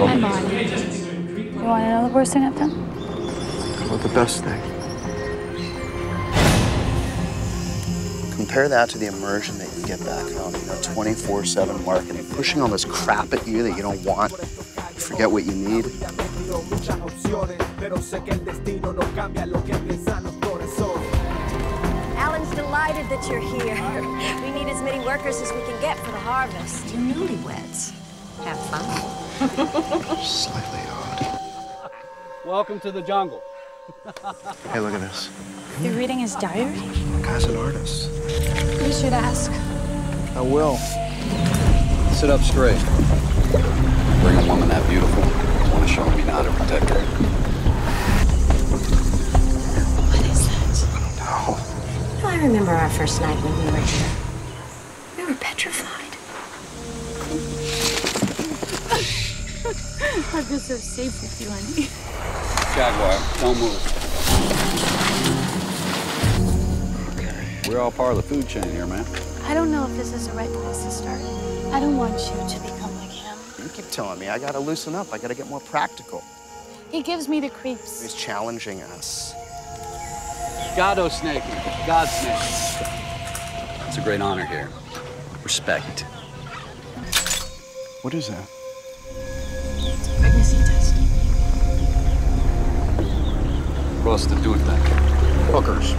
Michael. Hi, Marty. You want to know the worst thing I've done? What the best thing? Compare that to the immersion that you get back home. You know, 24-7 marketing, pushing all this crap at you that you don't want. You forget what you need. Alan's delighted that you're here. We need as many workers as we can get for the harvest. You newlyweds. Have fun. Slightly odd. Welcome to the jungle. Hey, look at this. You're reading his diary? The guy's an artist. You should ask. I will. Sit up straight. Bring a woman that beautiful. I want to show me how to protect her. What is that? I don't know. I remember our first night when we were here. We were petrified. I feel so safe with you, honey. Jaguar, don't move. We're all part of the food chain here, man. I don't know if this is the right place to start. I don't want you to become like him. You keep telling me I gotta loosen up. I gotta get more practical. He gives me the creeps. He's challenging us. Gado snake, God snake. It's a great honor here. Respect. What is that? It's a pregnancy test. What's to do with that? Hookers.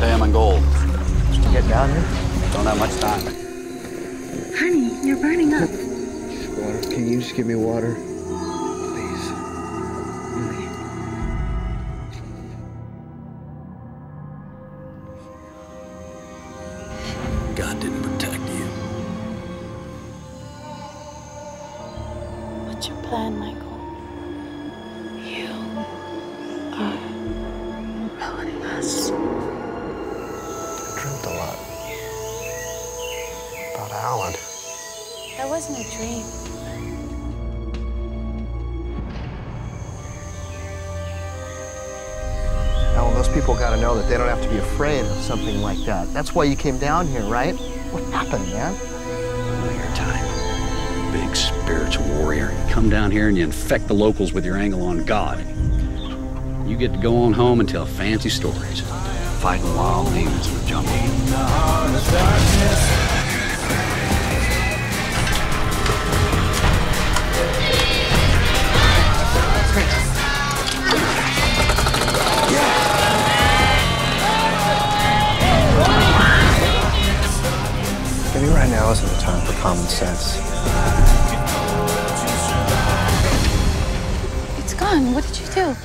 Pay them in gold. Just to get down here? Don't have much time. Honey, you're burning up. Water. Can you just give me water? Please. God didn't protect plan, Michael? You are ruining us. I dreamt a lot. About Alan. That wasn't a dream. Alan, those people got to know that they don't have to be afraid of something like that. That's why you came down here, right? What happened, man? Come down here and you infect the locals with your angle on God. You get to go on home and tell fancy stories. Fighting wild demons in the jungle. Maybe right now isn't the time for common sense. Gone. What did you do?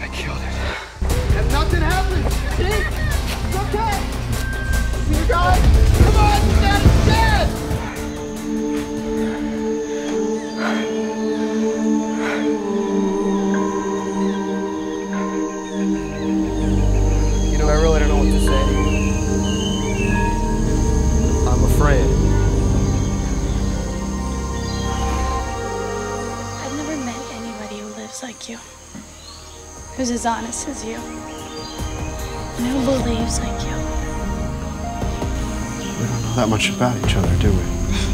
I killed it. And nothing happened. See? It's okay. You guys, like you. Who's as honest as you. And who believes like you. We don't know that much about each other, do we?